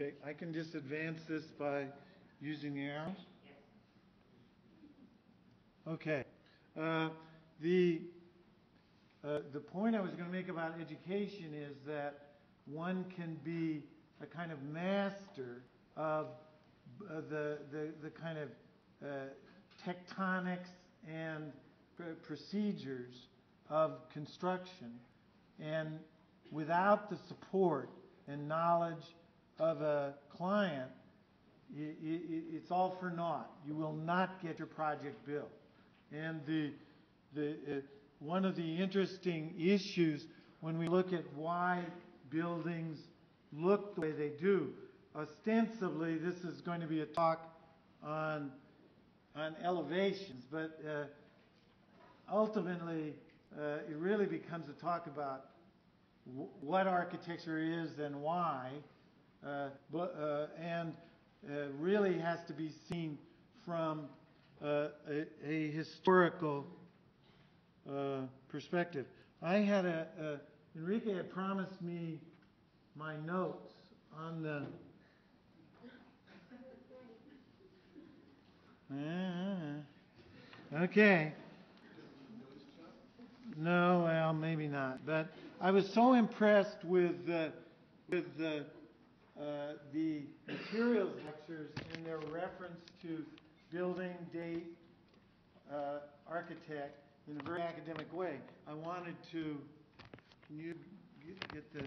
Okay, I can just advance this by using the arrows? Okay. Uh, the, uh, the point I was going to make about education is that one can be a kind of master of uh, the, the, the kind of uh, tectonics and pr- procedures of construction. And without the support and knowledge of a client, it's all for naught. You will not get your project built. And the, the, uh, one of the interesting issues when we look at why buildings look the way they do, ostensibly, this is going to be a talk on, on elevations, but uh, ultimately, uh, it really becomes a talk about what architecture is and why, and uh, really has to be seen from uh, a, a historical uh, perspective. I had a, a Enrique had promised me my notes on the. Uh, okay. No, well, maybe not. But I was so impressed with uh, with the uh, the materials lectures and their reference to building, date, uh, architect in a very academic way. I wanted to. Can you get, get the? Yeah,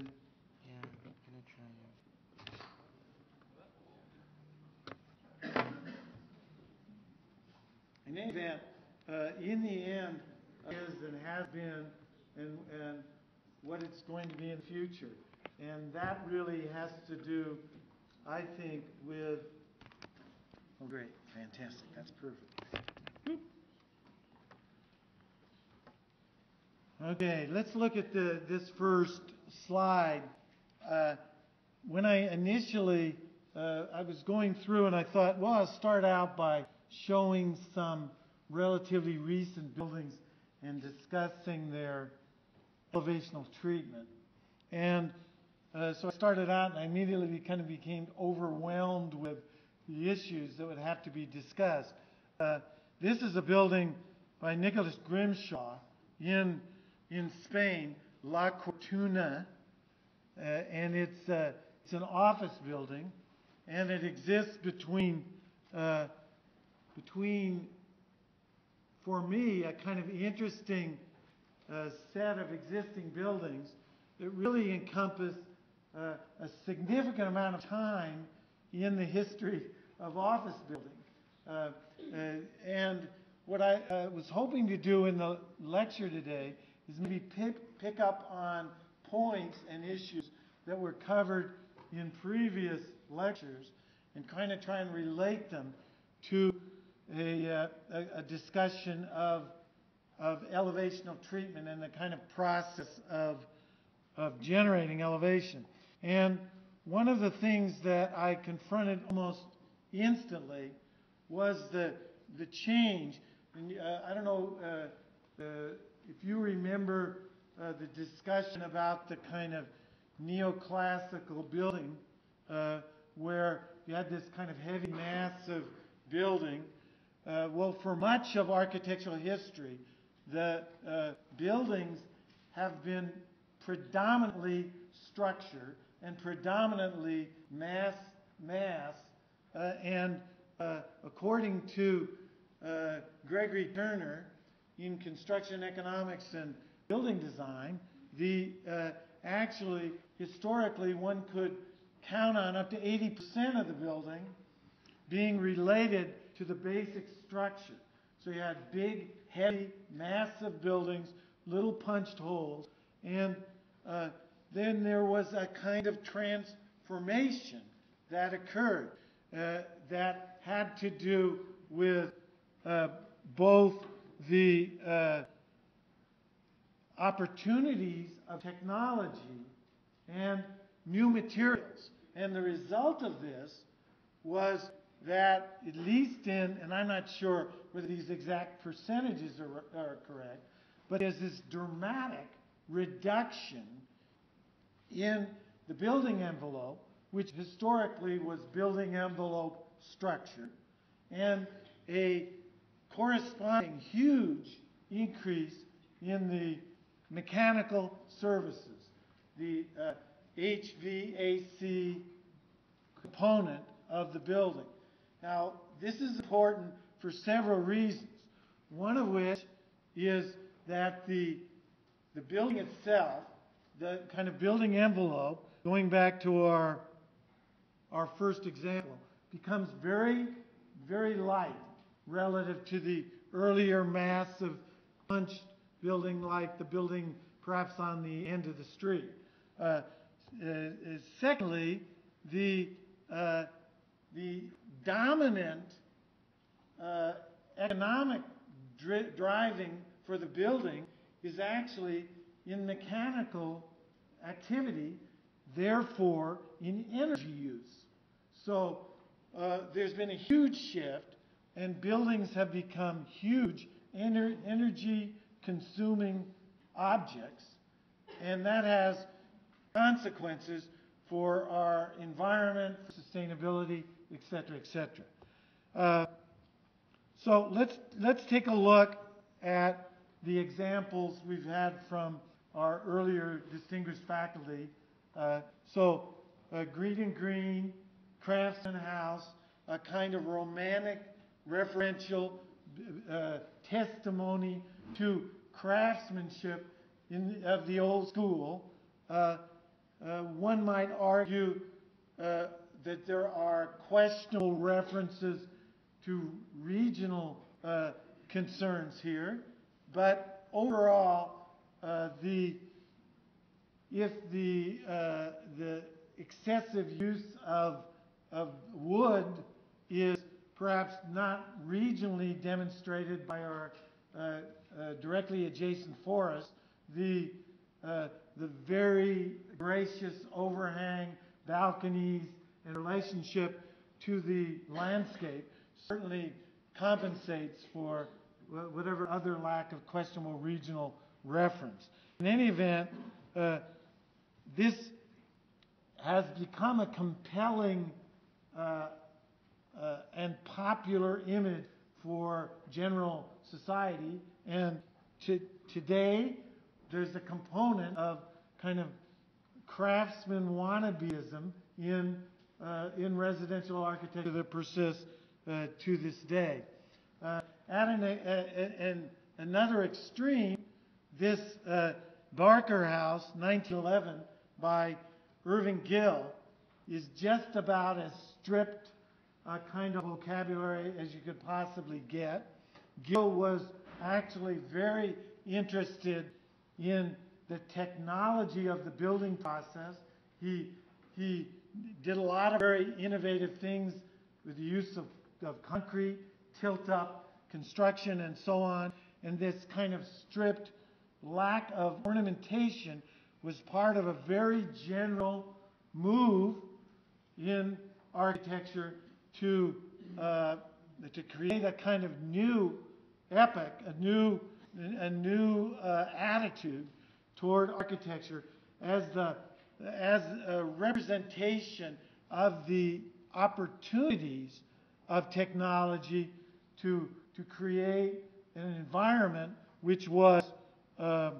I'm gonna try it. In any event, uh, in the end, is and has been, and, and what it's going to be in the future. And that really has to do, I think, with. Oh, great, fantastic, that's perfect. Okay, let's look at the, this first slide. Uh, when I initially, uh, I was going through and I thought, well, I'll start out by showing some relatively recent buildings and discussing their elevational treatment. And uh, so I started out and I immediately kind of became overwhelmed with the issues that would have to be discussed. Uh, this is a building by Nicholas Grimshaw in, in Spain, La Cortuna, uh, and it's, uh, it's an office building, and it exists between, uh, between, for me, a kind of interesting uh, set of existing buildings that really encompass uh, a significant amount of time in the history of office building. Uh, uh, and what I uh, was hoping to do in the lecture today is maybe pick, pick up on points and issues that were covered in previous lectures and kind of try and relate them to a, uh, a, a discussion of, of elevational treatment and the kind of process of, of generating elevation. And one of the things that I confronted almost instantly was the, the change. And, uh, I don't know uh, uh, if you remember uh, the discussion about the kind of neoclassical building uh, where you had this kind of heavy, massive building. Uh, well, for much of architectural history, the buildings have been predominantly structure and predominantly mass, mass, uh, and uh, according to uh, Gregory Turner in construction economics and building design, the uh, actually historically one could count on up to 80% of the building being related to the basic structure. So you had big, heavy, massive buildings, little punched holes, and uh, then there was a kind of transformation that occurred uh, that had to do with uh, both the uh, opportunities of technology and new materials. And the result of this was that, at least in, and I'm not sure whether these exact percentages are, are correct, but there's this dramatic reduction in the building envelope which historically was building envelope structure, and a corresponding huge increase in the mechanical services, the uh, HVAC component of the building. Now, this is important for several reasons. One of which is that the, the building itself, the kind of building envelope, going back to our, our first example, becomes very, very light relative to the earlier massive punched building like the building perhaps on the end of the street. Uh, uh, secondly, the, uh, the dominant uh, economic dri- driving for the building is actually in mechanical activity, therefore in energy use. So uh, there's been a huge shift, and buildings have become huge ener- energy consuming objects, and that has consequences for our environment, for sustainability, et cetera, et cetera. Uh, so let's, let's take a look at the examples we've had from our earlier distinguished faculty. Uh, so, uh, Greene and Greene, Craftsman House, a kind of romantic referential uh, testimony to craftsmanship in, of the old school. Uh, uh, one might argue uh, that there are questionable references to regional concerns here, but overall, the if the uh, the excessive use of of wood is perhaps not regionally demonstrated by our uh, uh, directly adjacent forest, the uh, the very gracious overhang, balconies, in relationship to the landscape certainly compensates for whatever other lack of questionable regional reference. In any event, uh, this has become a compelling uh, uh, and popular image for general society. And to, today, there's a component of kind of craftsman wannabeism in, uh, in residential architecture that persists uh, to this day. Uh, at an, an, another extreme, this uh, Barker House, 1911, by Irving Gill, is just about as stripped a kind of vocabulary as you could possibly get. Gill was actually very interested in the technology of the building process. He, he did a lot of very innovative things with the use of, of concrete, tilt up construction, and so on. And this kind of stripped lack of ornamentation was part of a very general move in architecture to, uh, to create a kind of new epic, a new, a new uh, attitude toward architecture as, the, as a representation of the opportunities of technology to, to create an environment which was, uh,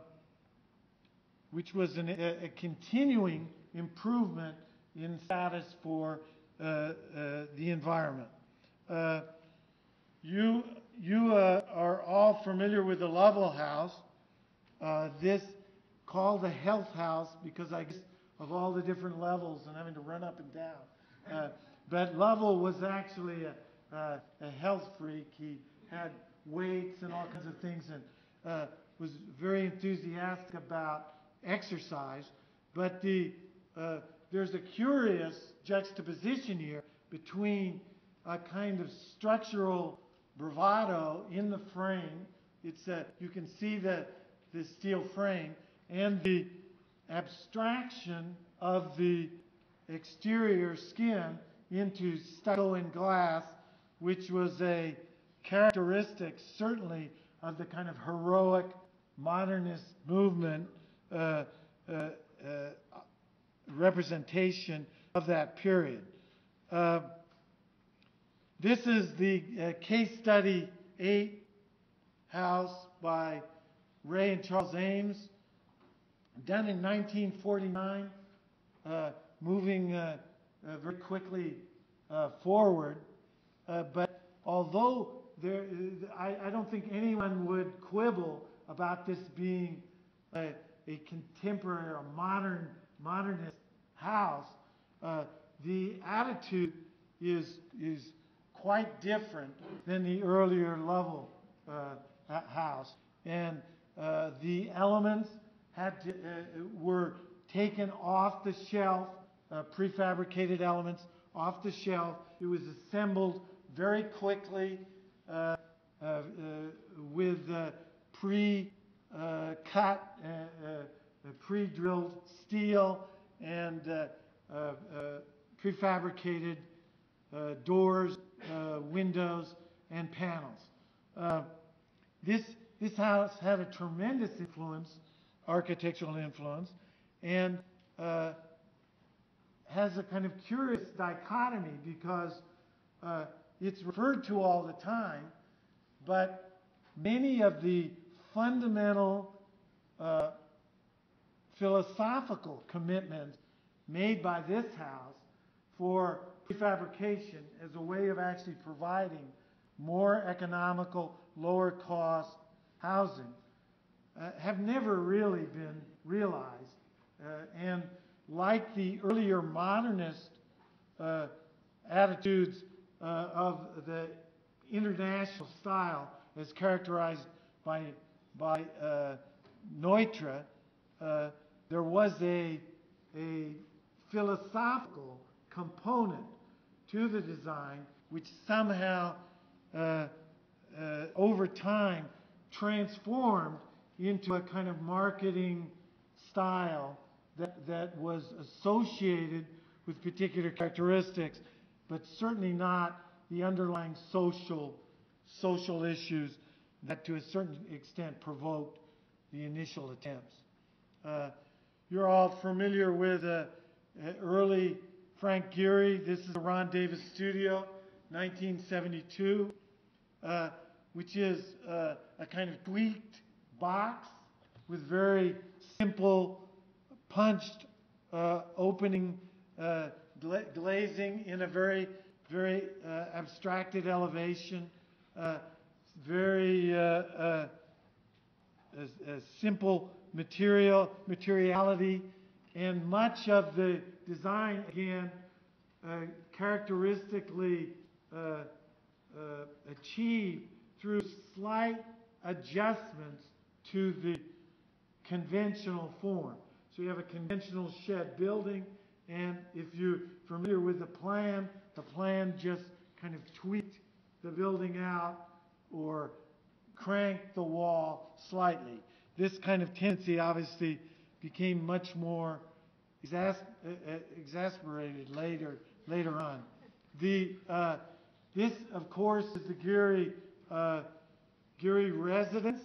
which was an, a, a, continuing improvement in status for uh, uh, the environment. Uh, you you uh, are all familiar with the Lovell House. Uh, this called the Health House because I guess of all the different levels and having to run up and down. But Lovell was actually a, a, health freak. He had weights and all kinds of things and was very enthusiastic about exercise. But the, uh, there's a curious juxtaposition here between a kind of structural bravado in the frame. It's a, you can see the, the steel frame and the abstraction of the exterior skin into stucco and glass, which was a characteristic, certainly, of the kind of heroic modernist movement uh, uh, uh, representation of that period. Uh, this is the uh, case study 8 house by Ray and Charles Eames, done in 1949, uh, moving very quickly forward. But although there, I, I don't think anyone would quibble about this being a, a contemporary or modern modernist house, uh, the attitude is is quite different than the earlier Lovell uh, house, and uh, the elements had to, uh, were taken off the shelf, uh, prefabricated elements off the shelf. It was assembled very quickly uh, with pre-cut, pre-drilled steel and prefabricated uh, doors, uh, windows, and panels. Uh, this, this house had a tremendous influence, architectural influence, and uh, has a kind of curious dichotomy because uh, it's referred to all the time, but many of the fundamental uh, philosophical commitments made by this house for prefabrication as a way of actually providing more economical, lower cost housing uh, have never really been realized. Uh, and like the earlier modernist uh, attitudes uh, of the international style as characterized by, by uh, Neutra, uh, there was a, a philosophical component to the design which somehow uh, uh, over time transformed into a kind of marketing style that, that was associated with particular characteristics, but certainly not the underlying social, social issues that to a certain extent provoked the initial attempts. Uh, you're all familiar with uh, early Frank Gehry. This is the Ron Davis Studio, 1972, uh, which is uh, a kind of tweaked box with very simple punched uh, opening uh, gla- glazing in a very, very abstracted elevation, uh, very a, a simple material materiality, and much of the design, again, uh, characteristically uh, uh, achieved through slight adjustments to the conventional form. So you have a conventional shed building, and if you're familiar with the plan, the plan just kind of tweaked the building out or crank the wall slightly. This kind of tendency obviously became much more exas- uh, exasperated later later on. The uh, this, of course, is the Gehry uh, Gehry residence,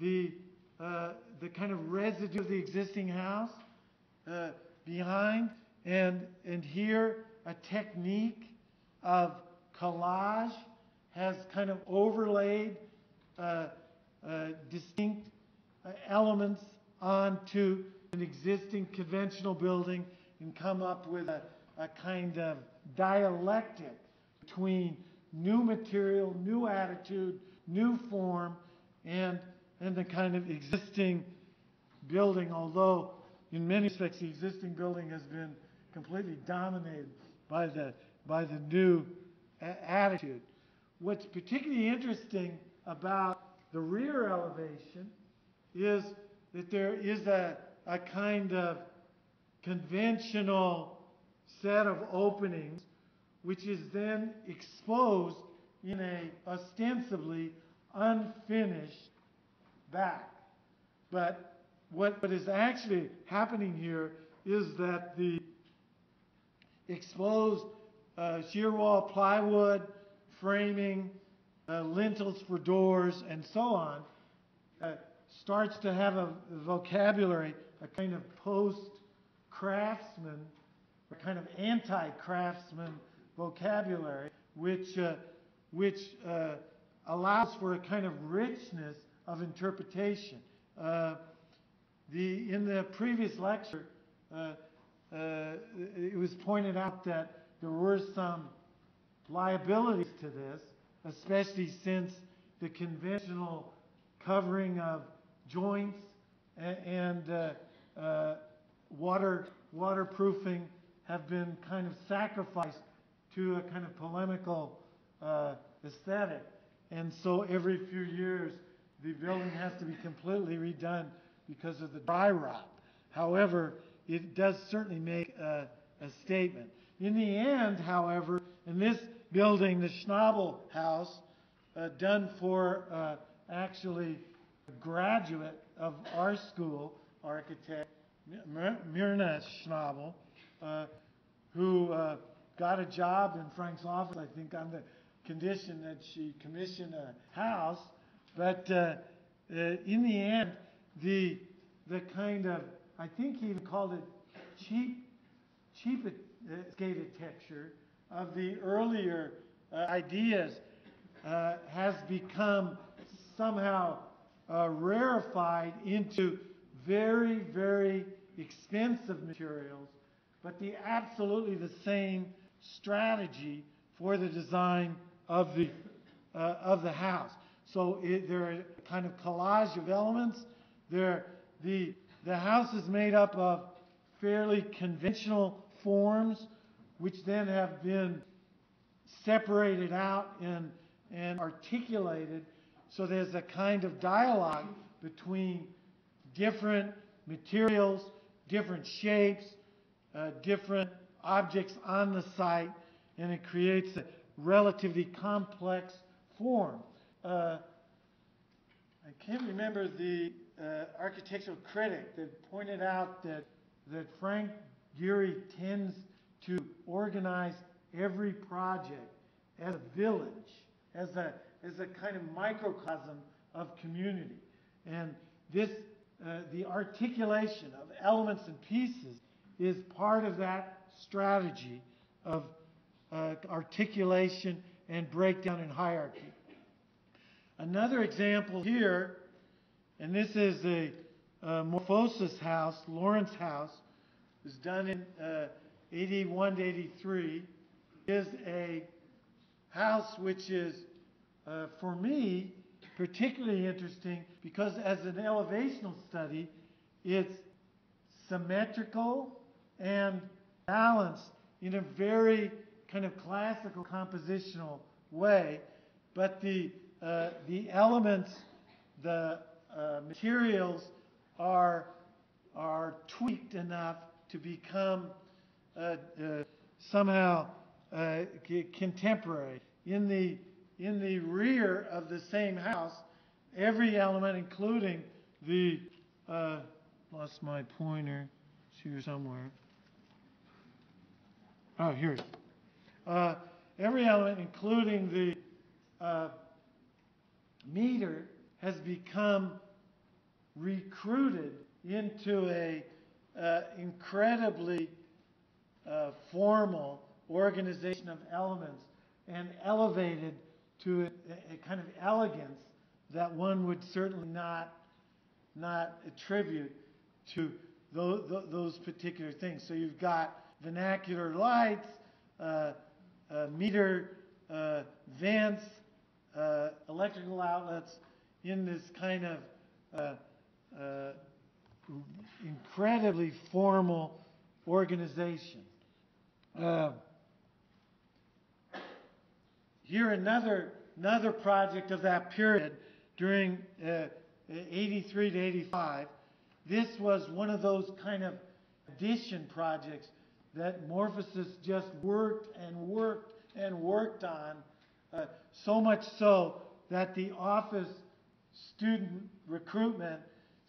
the uh, the kind of residue of the existing house uh, behind, and and here a technique of collage has kind of overlaid uh, uh, distinct uh, elements onto an existing conventional building and come up with a, a kind of dialectic between new material, new attitude, new form, and, and the kind of existing building, although in many respects the existing building has been completely dominated by the, by the new attitude. What's particularly interesting about the rear elevation is that there is a, a kind of conventional set of openings, which is then exposed in a ostensibly unfinished back. But what, what is actually happening here is that the exposed uh, shear wall plywood, framing, uh, lintels for doors, and so on, uh, starts to have a vocabulary a kind of post craftsman or kind of anti-craftsman vocabulary, which uh, which uh, allows for a kind of richness of interpretation. Uh, the in the previous lecture, uh, it was pointed out that there were some liabilities to this, especially since the conventional covering of joints and uh, uh, water waterproofing have been kind of sacrificed to a kind of polemical uh, aesthetic. And so every few years, the building has to be completely redone because of the dry rot. However, it does certainly make a, a statement. In the end, however, in this building, the Schnabel House, uh, done for uh, actually a graduate of our school, architect Mir- Marna Schnabel, uh, who uh, got a job in Frank's office, I think, on the condition that she commissioned a house. But uh, uh, in the end, the the kind of I think he even called it cheap cheap texture of the earlier uh, ideas uh, has become somehow uh, rarefied into very, very expensive materials, but the absolutely the same strategy for the design of the uh, of the house. So it, there are a kind of collage of elements. There, the the house is made up of fairly conventional forms, which then have been separated out and, and articulated. So there's a kind of dialogue between different materials, different shapes, uh, different objects on the site, and it creates a relatively complex form. Uh, I can't remember the uh, architectural critic that pointed out that, that Frank Gehry tends to organize every project as a village, as a, as a kind of microcosm of community. And this, uh, the articulation of elements and pieces is part of that strategy of uh, articulation and breakdown in hierarchy. Another example here, and this is a, a Morphosis house, Lawrence House, was done in uh, 81 to 83, is a house which is, uh, for me, particularly interesting because as an elevational study, it's symmetrical and balanced in a very kind of classical compositional way, but the uh, the elements, the uh, materials are are tweaked enough to become somehow uh, contemporary. In the in the rear of the same house, every element, including the uh, lost my pointer, it's here somewhere. Oh, here. Uh, every element, including the uh, meter, has become recruited into a uh, incredibly formal organization of elements and elevated to a, a kind of elegance that one would certainly not not attribute to those, those particular things. So you've got vernacular lights, uh, uh, meter uh, vents, uh, electrical outlets in this kind of uh, uh, incredibly formal organization. Here another another project of that period during 83 to 85. This was one of those kind of addition projects that Morphosis just worked and worked and worked on, uh, so much so that the office student recruitment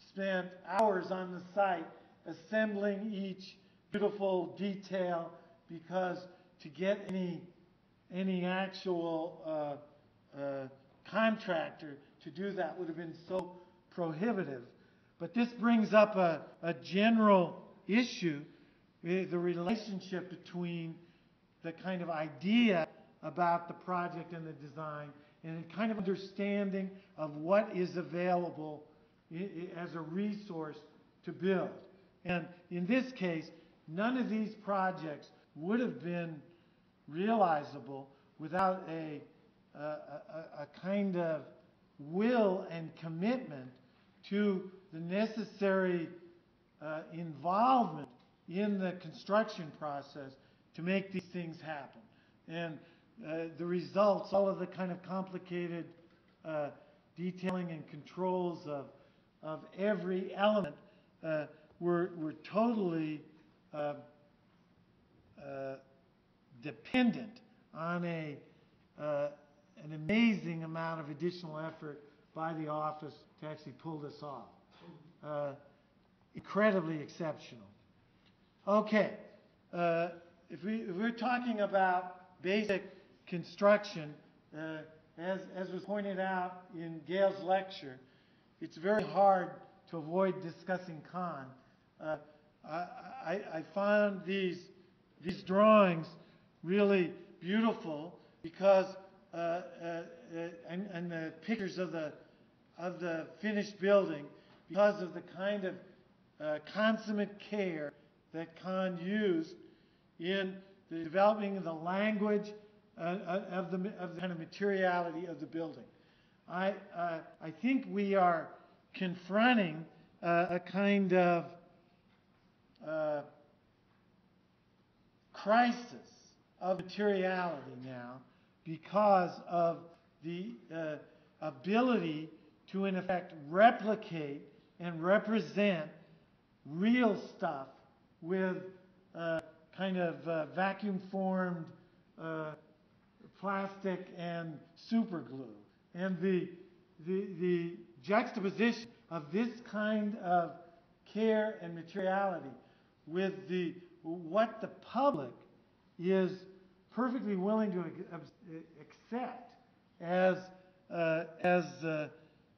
spent hours on the site assembling each beautiful detail because to get any any actual uh, uh, contractor to do that would have been so prohibitive. But this brings up a, a general issue eh, the relationship between the kind of idea about the project and the design and a kind of understanding of what is available i- i- as a resource to build. And in this case, none of these projects would have been realizable without a, a, a, a kind of will and commitment to the necessary uh, involvement in the construction process to make these things happen. And uh, the results, all of the kind of complicated uh, detailing and controls of, of every element uh, were, were totally uh, dependent on a, uh, an amazing amount of additional effort by the office to actually pull this off. Uh, incredibly exceptional. Okay, uh, if, we, if we're talking about basic construction, uh, as, as was pointed out in Gail's lecture, it's very hard to avoid discussing Kahn. Uh, I, I found these, these drawings really beautiful because, uh, uh, uh, and, and the pictures of the, of the finished building, because of the kind of uh, consummate care that Kahn used in the developing of the language uh, uh, of, the, of the kind of materiality of the building. I, I think we are confronting a kind of crisis of materiality now because of the uh, ability to, in effect, replicate and represent real stuff with uh, kind of uh, vacuum formed uh, plastic and super glue. And the, the, the juxtaposition of this kind of care and materiality with the, what the public is perfectly willing to accept as, uh, as uh,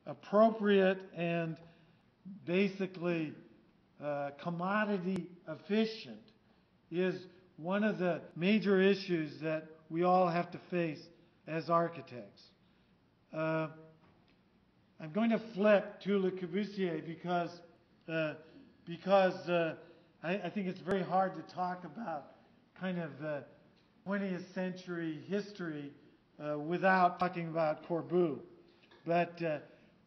appropriate and basically uh, commodity efficient is one of the major issues that we all have to face as architects. Uh, I'm going to flip to Le Corbusier because, uh, because uh, I, I think it's very hard to talk about kind of uh, 20th century history uh, without talking about Corbu. But uh,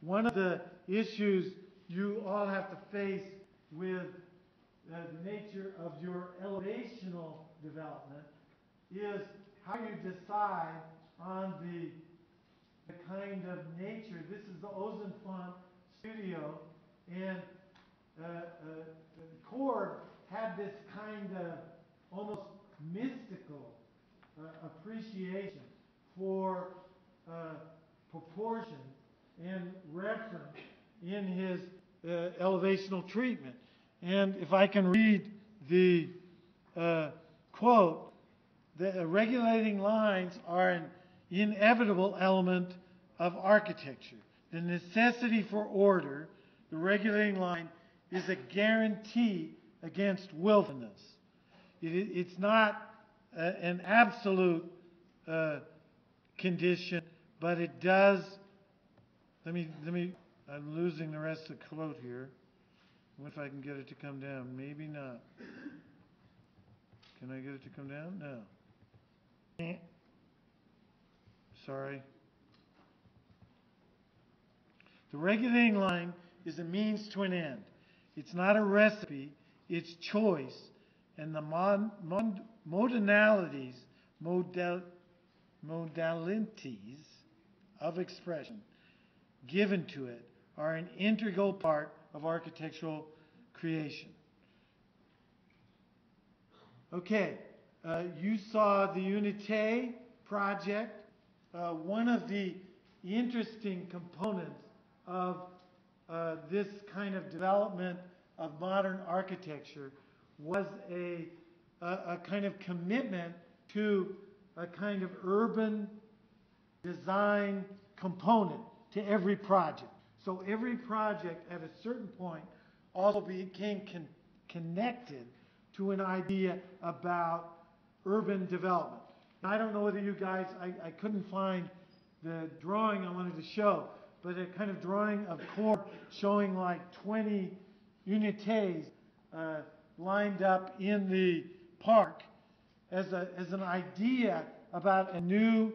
one of the issues you all have to face with the nature of your elevational development is how you decide on the, the kind of nature. This is the Ozenfant studio, and Corb had this kind of almost mystical uh, appreciation for uh, proportion and reference in his uh, elevational treatment. And if I can read the uh, quote, the regulating lines are an inevitable element of architecture. The necessity for order, the regulating line, is a guarantee against willfulness. It, it's not an absolute uh, condition, but it does. Let me, let me, I'm losing the rest of the quote here. What if I can get it to come down? Maybe not. Can I get it to come down? No. Sorry. The regulating line is a means to an end. It's not a recipe, it's choice. And the mod, mod, modalities, modal, modalities of expression given to it are an integral part of architectural creation. Okay, uh, you saw the Unité project. Uh, one of the interesting components of uh, this kind of development of modern architecture was a, a, a kind of commitment to a kind of urban design component to every project. So every project at a certain point also became con- connected to an idea about urban development. I don't know whether you guys, I, I couldn't find the drawing I wanted to show, but a kind of drawing of core showing like 20 unités uh, lined up in the park as, a, as an idea about a new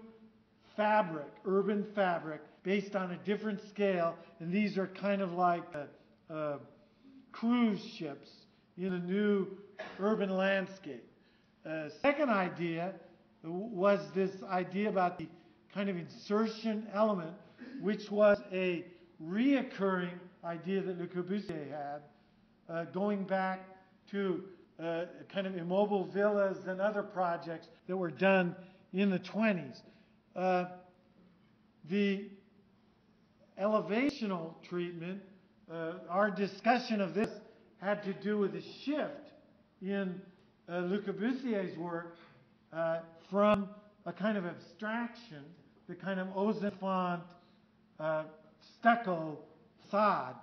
fabric, urban fabric, based on a different scale. And these are kind of like uh, uh, cruise ships in a new urban landscape. Uh, second idea was this idea about the kind of insertion element, which was a reoccurring idea that Le Corbusier had, uh, going back to uh, kind of Immeubles Villas and other projects that were done in the 20s. Uh, the elevational treatment, uh, our discussion of this had to do with a shift in uh, Le Corbusier's work uh, from a kind of abstraction, the kind of Ozenfant uh, stucco facade,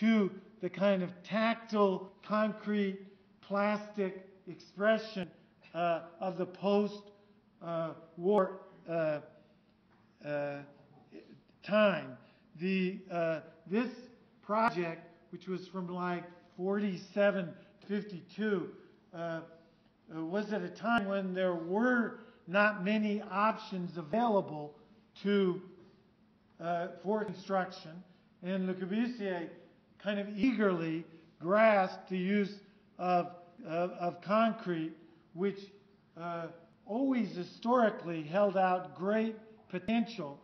to the kind of tactile, concrete, plastic expression uh, of the post-war uh, uh, time. The, uh, this project, which was from like 47, 52, uh, was at a time when there were not many options available to uh, for construction, and Le Corbusier kind of eagerly grasped the use of, of, concrete, which uh, always historically held out great potential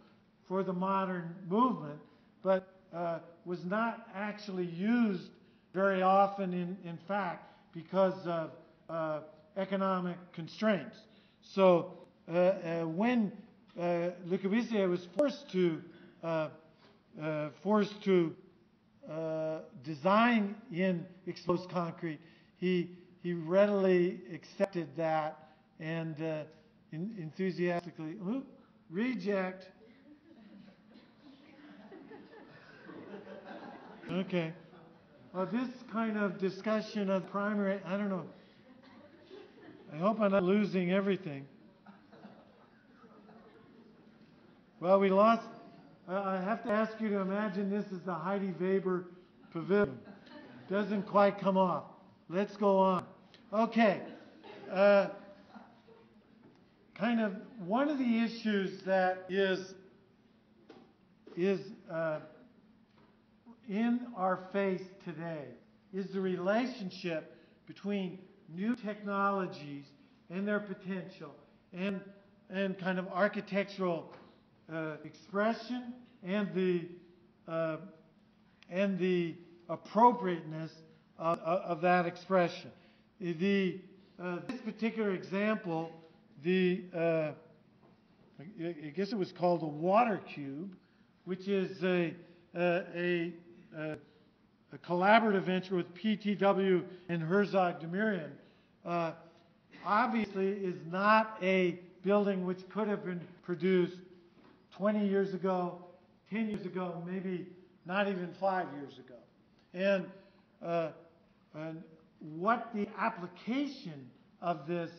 for the modern movement, but uh, was not actually used very often, in, in fact, because of uh, economic constraints. So uh, when uh, Le Corbusier was forced to Uh, uh, forced to uh, design in exposed concrete, he he readily accepted that and in, enthusiastically reject. Okay. Well, this kind of discussion of primary, I don't know. I hope I'm not losing everything. Well, we lost. I have to ask you to imagine this is the Heidi Weber Pavilion. Doesn't quite come off. Let's go on. Okay. Uh, kind of one of the issues that is is uh, in our face today is the relationship between new technologies and their potential and, and kind of architectural uh, expression and the, uh, and the appropriateness of, of, that expression. The, uh, this particular example, the, uh, I guess it was called a water cube, which is a, a, a a collaborative venture with PTW and Herzog de Meuron, uh, obviously is not a building which could have been produced 20 years ago, 10 years ago, maybe not even five years ago. And, uh, and what the application of this,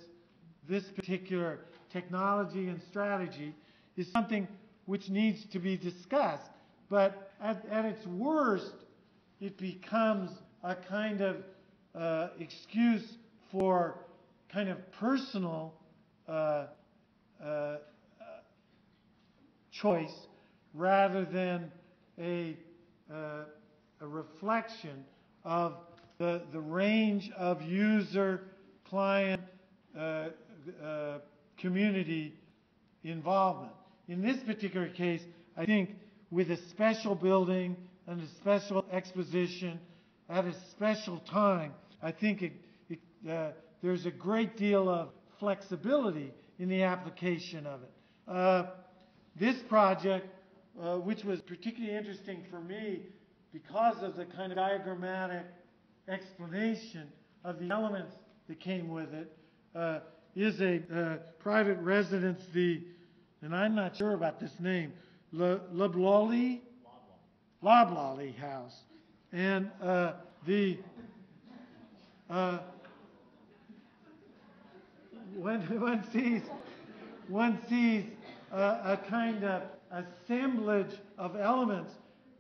this particular technology and strategy is something which needs to be discussed. But at, at its worst, it becomes a kind of uh, excuse for kind of personal uh, uh, choice rather than a, uh, a reflection of the, the range of user, client, uh, uh, community involvement. In this particular case, I think with a special building and a special exposition at a special time, I think it, it, uh, there's a great deal of flexibility in the application of it. This project, uh, which was particularly interesting for me because of the kind of diagrammatic explanation of the elements that came with it, uh, is a uh, private residence, the, and I'm not sure about this name, Le, Le Blolly Loblolly House. And uh, the uh, one sees, one sees a, a kind of assemblage of elements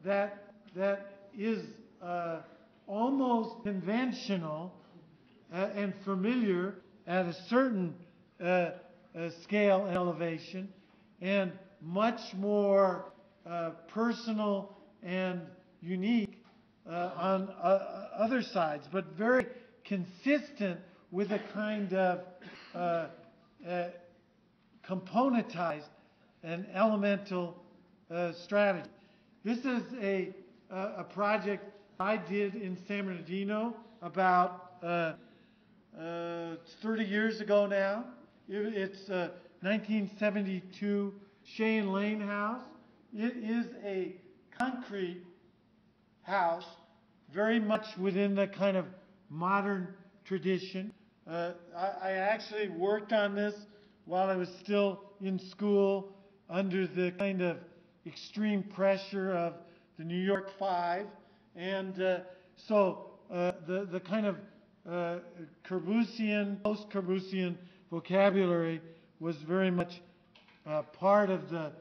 that, that is uh, almost conventional uh, and familiar at a certain uh, uh, scale and elevation, and much more uh, personal and unique uh, on uh, other sides, but very consistent with a kind of componentized and elemental uh, strategy. This is a, uh, a project I did in San Bernardino about uh, uh, 30 years ago now. It, it's uh, 1972 Shane Lane House. It is a concrete house, very much within the kind of modern tradition. Uh, I, I actually worked on this while I was still in school under the kind of extreme pressure of the New York Five. And uh, so uh, the, the kind of uh, Corbusian, post Corbusian vocabulary was very much uh, part of the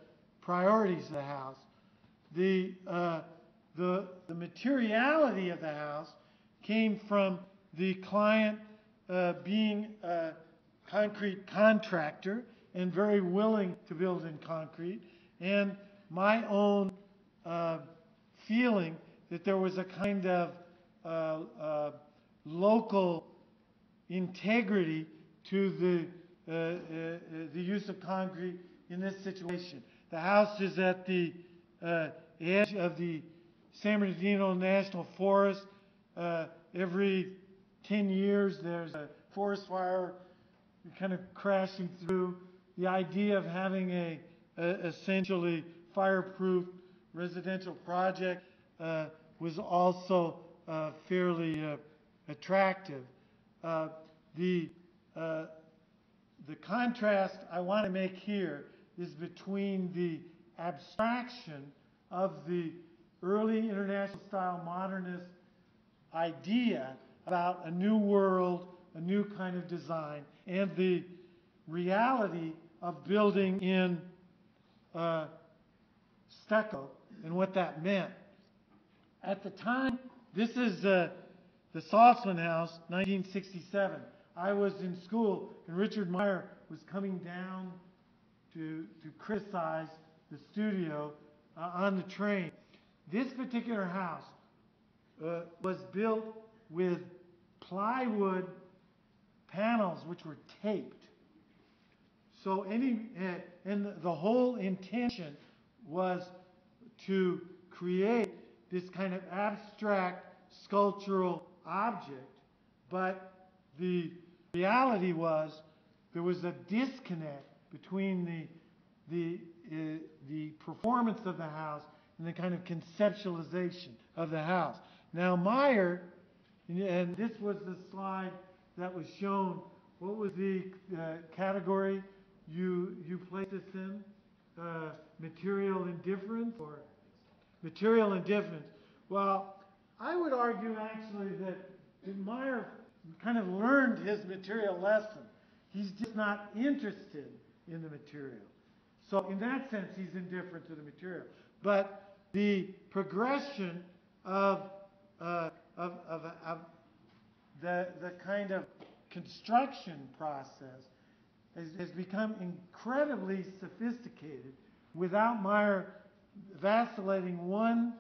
priorities of the house. The, uh, the, the materiality of the house came from the client uh, being a concrete contractor and very willing to build in concrete, and my own uh, feeling that there was a kind of uh, uh local integrity to the, uh, uh, the use of concrete in this situation. The house is at the edge of the San Bernardino National Forest. every 10 years, there's a forest fire kind of crashing through. The idea of having a, a essentially fireproof residential project uh, was also uh, fairly uh, attractive. Uh, the, uh, the contrast I want to make here is between the abstraction of the early international style modernist idea about a new world, a new kind of design, and the reality of building in uh, stucco and what that meant. At the time, this is uh, the Saltzman House, 1967. I was in school, and Richard Meier was coming down to, to criticize the studio uh, on the train. This particular house uh, was built with plywood panels which were taped. So any uh, and the whole intention was to create this kind of abstract sculptural object, but the reality was there was a disconnect between the the uh, the performance of the house and the kind of conceptualization of the house. Now Meier and this was the slide that was shown. What was the uh, category you you placed this in? Uh, material indifference or material indifference? Well, I would argue actually that Meier kind of learned his material lesson. He's just not interested in the material. So in that sense, he's indifferent to the material. But the progression of uh, of, of, of the, the kind of construction process has, has become incredibly sophisticated without Meier vacillating one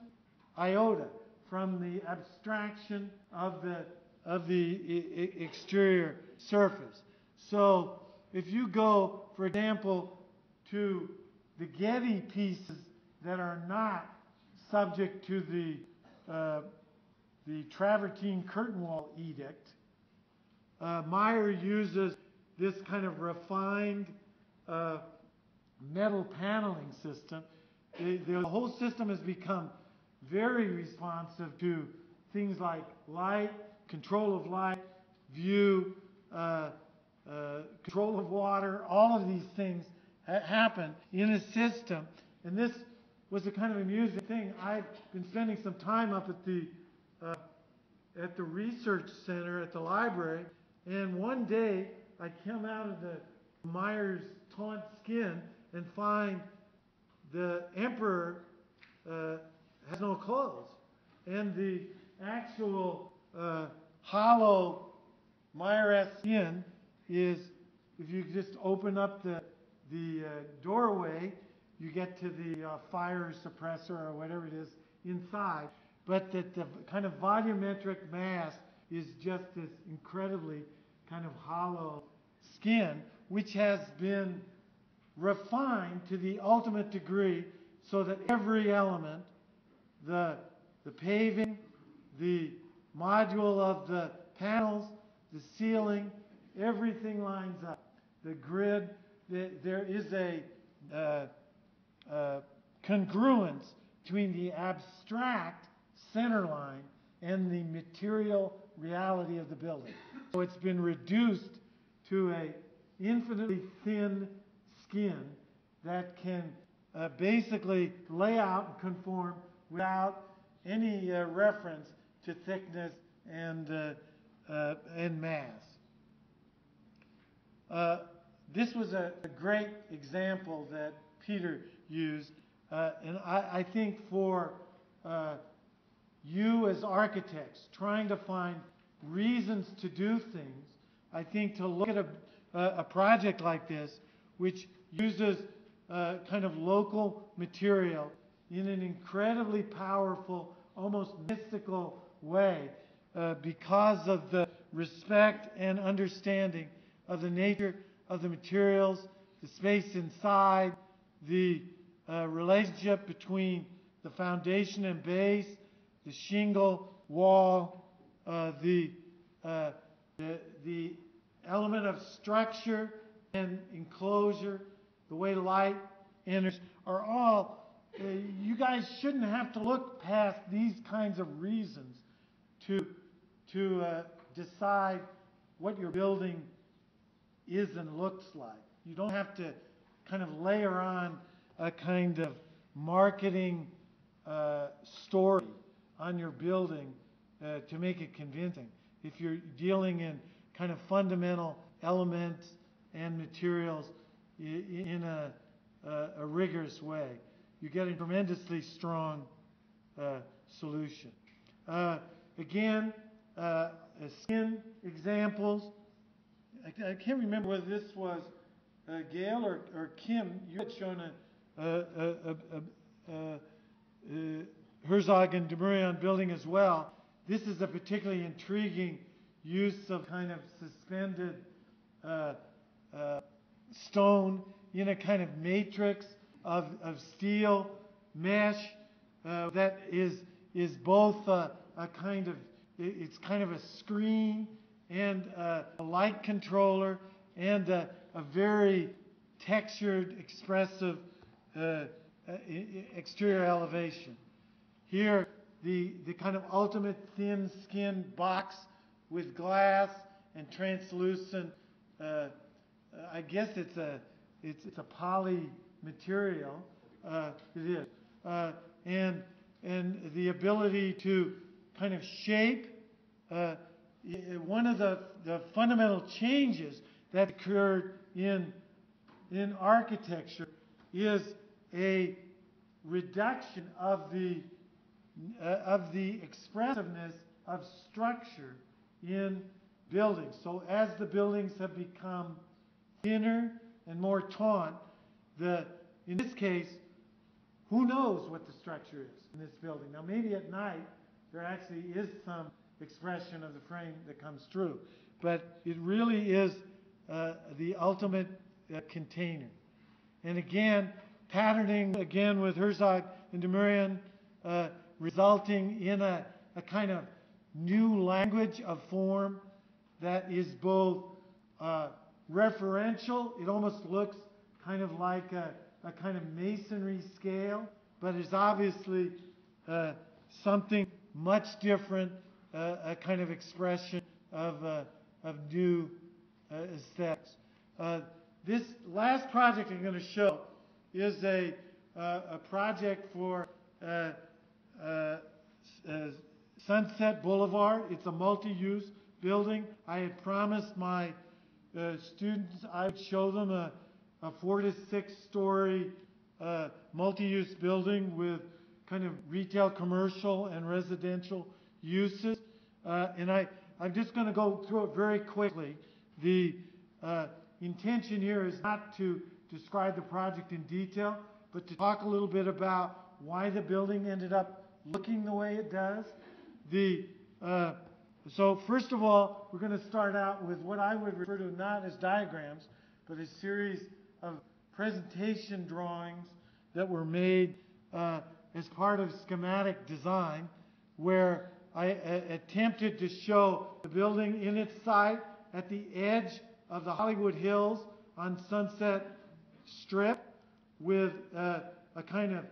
iota from the abstraction of the, of the exterior surface. So if you go, for example, to the Getty pieces that are not subject to the uh, the Travertine curtain wall edict, uh, Meier uses this kind of refined uh, metal paneling system. The, the, whole system has become very responsive to things like light, control of light, view, uh, uh control of water. All of these things ha- happen in a system. And this was a kind of amusing thing. I've been spending some time up at the uh, at the research center at the library, and one day I come out of the Meier's taunt skin and find the emperor uh, has no clothes. And the actual uh, hollow Meier skin is, if you just open up the, the uh, doorway, you get to the uh, fire suppressor or whatever it is inside. But that the kind of volumetric mass is just this incredibly kind of hollow skin, which has been refined to the ultimate degree so that every element, the, the paving, the module of the panels, the ceiling, everything lines up. The grid, the, there is a uh, uh, congruence between the abstract center line and the material reality of the building. So it's been reduced to a infinitely thin skin that can uh, basically lay out and conform without any uh, reference to thickness and, uh, uh and mass. Uh, this was a, a, great example that Peter used, uh, and I, I, think for you as architects trying to find reasons to do things, I think to look at a, a project like this, which uses uh, kind of local material in an incredibly powerful, almost mystical way uh, because of the respect and understanding of the nature of the materials, the space inside, the uh, relationship between the foundation and base, the shingle, wall, uh, the, uh, the, the element of structure and enclosure, the way light enters, are all, uh, you guys shouldn't have to look past these kinds of reasons to, to uh, decide what your building is and looks like. You don't have to kind of layer on a kind of marketing uh, story on your building uh, to make it convincing. If you're dealing in kind of fundamental elements and materials in a, a, a rigorous way, you get a tremendously strong uh, solution. Uh, again, uh, skin examples. I, I, can't remember whether this was uh, Gail or, or, Kim. You had shown a, a, a Herzog and de Meuron building as well. This is a particularly intriguing use of kind of suspended uh, uh, stone in a kind of matrix of, of steel mesh uh, that is, is both a, a, kind of, it's kind of a screen and a, a light controller and a, a very textured, expressive uh, exterior elevation. Here, the, the kind of ultimate thin skin box with glass and translucent, uh, I guess it's a, it's, it's a poly material. Uh, it is. Uh, and, and the ability to kind of shape uh, one of the, the fundamental changes that occurred in, in architecture is a reduction of the uh, of the expressiveness of structure in buildings. So as the buildings have become thinner and more taunt, the in this case, who knows what the structure is in this building? Now maybe at night there actually is some expression of the frame that comes through, but it really is uh, the ultimate uh, container. And again, patterning again with Herzog and de Meuron, uh, resulting in a, a kind of new language of form that is both uh, referential, it almost looks kind of like a, a kind of masonry scale, but is obviously uh, something much different, uh, a kind of expression of, uh, of new uh, aesthetics. Uh, this last project I'm going to show is a, a project for uh, Sunset Boulevard. It's a multi-use building. I had promised my uh, students, I would show them a, a four to six story uh, multi-use building with kind of retail, commercial, and residential uses. Uh, and I, I'm just going to go through it very quickly. The uh, intention here is not to describe the project in detail, but to talk a little bit about why the building ended up looking the way it does. The uh, so first of all, we're going to start out with what I would refer to not as diagrams, but a series of presentation drawings that were made uh, as part of schematic design, where I uh, attempted to show the building in its site at the edge of the Hollywood Hills on Sunset Strip with uh, a kind of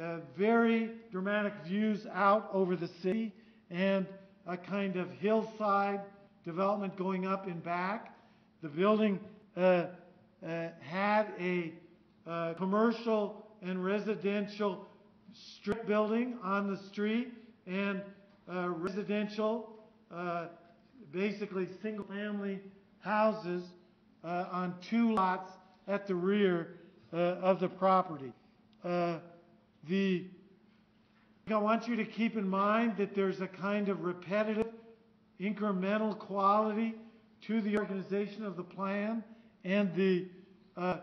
uh, very dramatic views out over the city and a kind of hillside development going up and back. The building uh, uh, had a uh, commercial and residential strip building on the street and uh, residential, uh, basically single family houses on two lots at the rear of the property. Uh, the I want you to keep in mind that there's a kind of repetitive, incremental quality to the organization of the plan, and the uh,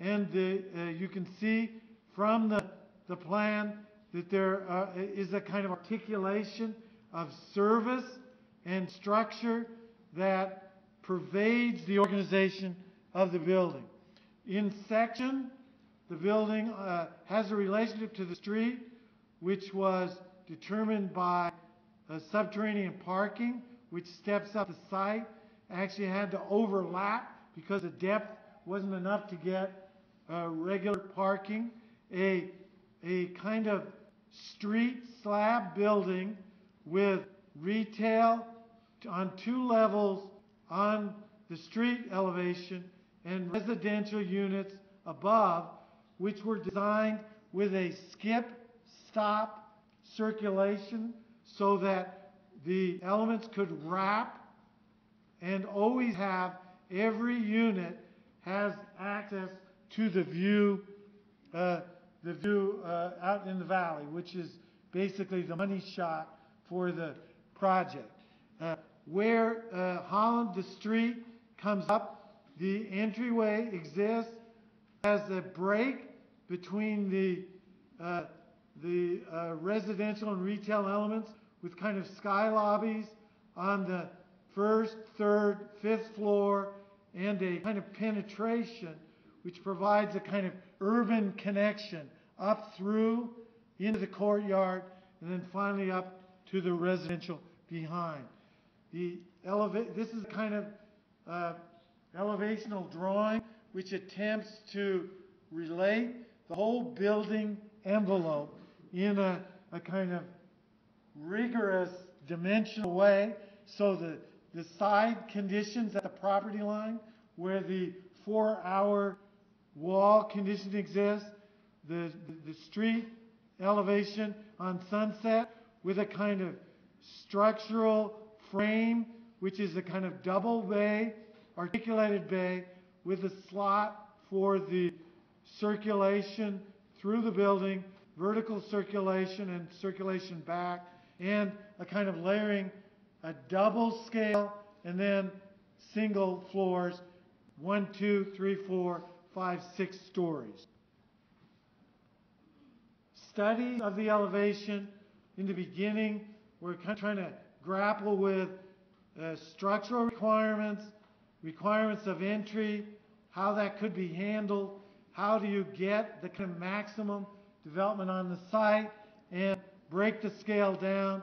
and the uh, you can see from the the plan that there uh, is a kind of articulation of service and structure that pervades the organization of the building. In section, the building uh, has a relationship to the street, which was determined by a subterranean parking, which steps up the site. Actually had to overlap because the depth wasn't enough to get uh, regular parking. A, a kind of street slab building with retail on two levels on the street elevation and residential units above, which were designed with a skip stop circulation so that the elements could wrap and always have every unit has access to the view, uh, the view uh, out in the valley, which is basically the money shot for the project. Uh, where uh, Holland, the street, comes up, the entryway exists as a break between the uh, the uh, residential and retail elements with kind of sky lobbies on the first, third, fifth floor, and a kind of penetration which provides a kind of urban connection up through into the courtyard and then finally up to the residential behind. The eleva- this is a kind of uh, elevational drawing which attempts to relate the whole building envelope in a, a kind of rigorous dimensional way so the, the side conditions at the property line where the four hour wall condition exists, the, the street elevation on Sunset with a kind of structural frame, which is a kind of double bay, articulated bay, with a slot for the circulation through the building vertical circulation and circulation back, and a kind of layering, a double scale, and then single floors, one, two, three, four, five, six stories. Studies of the elevation in the beginning, we're kind of trying to grapple with uh, structural requirements, requirements of entry, how that could be handled, how do you get the kind of maximum development on the site and break the scale down.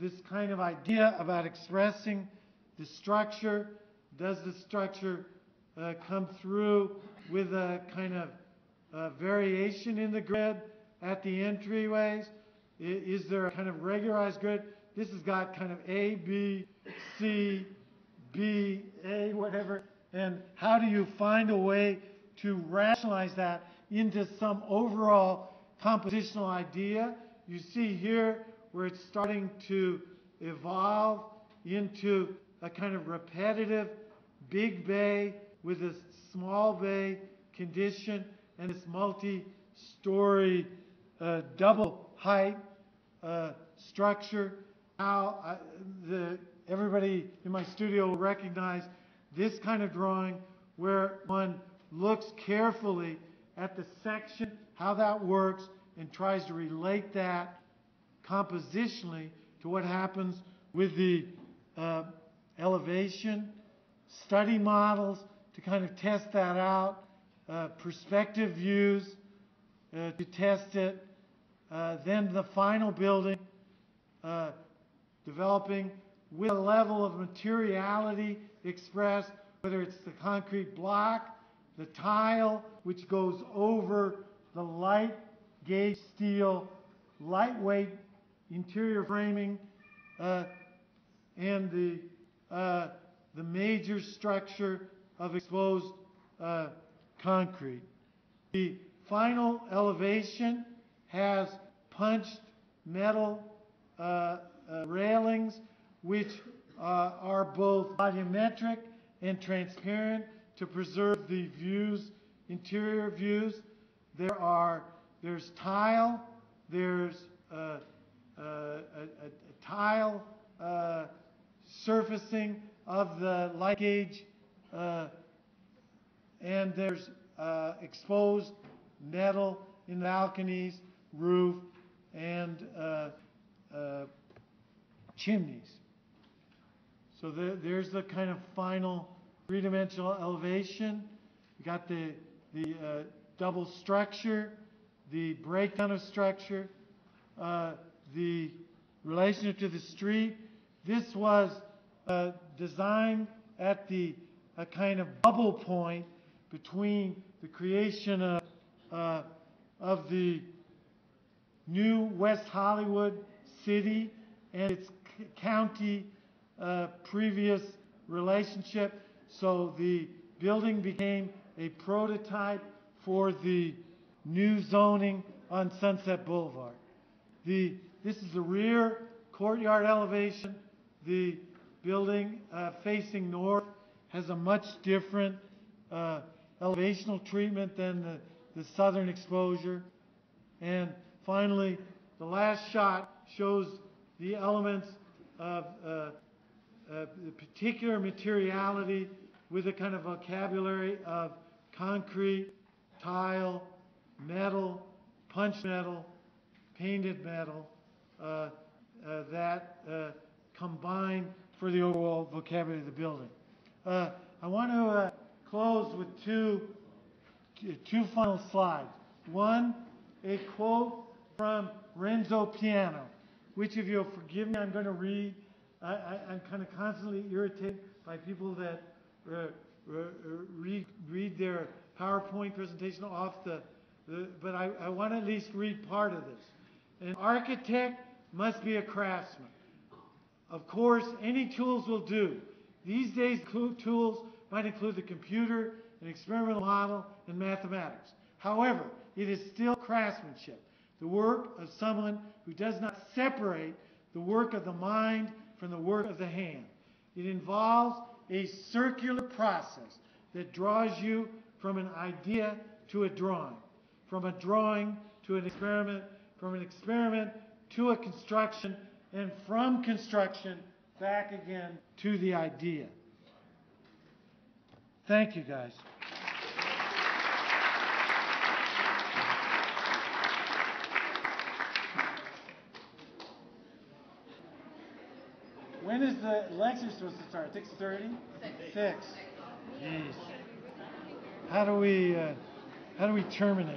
This kind of idea about expressing the structure. Does the structure uh, come through with a kind of uh, variation in the grid at the entryways? Is there a kind of regularized grid? This has got kind of A, B, C, B, A, whatever. And how do you find a way to rationalize that into some overall compositional idea. You see here where it's starting to evolve into a kind of repetitive big bay with a small bay condition and this multi-story uh, double height uh, structure. Now, I, the, everybody in my studio will recognize this kind of drawing where one looks carefully at the section, how that works, and tries to relate that compositionally to what happens with the uh, elevation, study models to kind of test that out, uh, perspective views uh, to test it, uh, then the final building uh, developing with a level of materiality expressed, whether it's the concrete block, the tile, which goes over the light gauge steel, lightweight interior framing, uh, and the uh, the major structure of exposed uh, concrete. The final elevation has punched metal uh, uh, railings, which uh, are both volumetric and transparent to preserve the views, interior views. There are there's tile, there's uh, uh, a, a, tile uh, surfacing of the light gauge, uh, and there's uh, exposed metal in the balconies, roof, and uh, chimneys. So the, there's the kind of final three-dimensional elevation. You got the the double structure the breakdown of structure, uh, the relationship to the street. This was uh, designed at the a kind of bubble point between the creation of, uh, of the new West Hollywood city and its county uh, previous relationship. So the building became a prototype for the new zoning on Sunset Boulevard. The, this is the rear courtyard elevation. The building uh, facing north has a much different uh, elevational treatment than the, the southern exposure. And finally, the last shot shows the elements of uh, uh, the particular materiality with a kind of vocabulary of concrete, tile, metal, punch metal, painted metal uh, uh, that uh, combine for the overall vocabulary of the building. Uh, I want to uh, close with two, two final slides. One, a quote from Renzo Piano, which, if you'll forgive me, I'm going to read. I, am kind of constantly irritated by people that Uh, uh, read, read their PowerPoint presentation off the but I, I want to at least read part of this. An architect must be a craftsman. Of course, any tools will do. These days, tools might include the computer, an experimental model, and mathematics. However, it is still craftsmanship, the work of someone who does not separate the work of the mind from the work of the hand. It involves a circular process that draws you from an idea to a drawing from a drawing to an experiment, from an experiment to a construction, and from construction back again to the idea. Thank you, guys. When is the lecture supposed to start? 6.30? 6. 6. Jeez. How do we, uh, how do we terminate?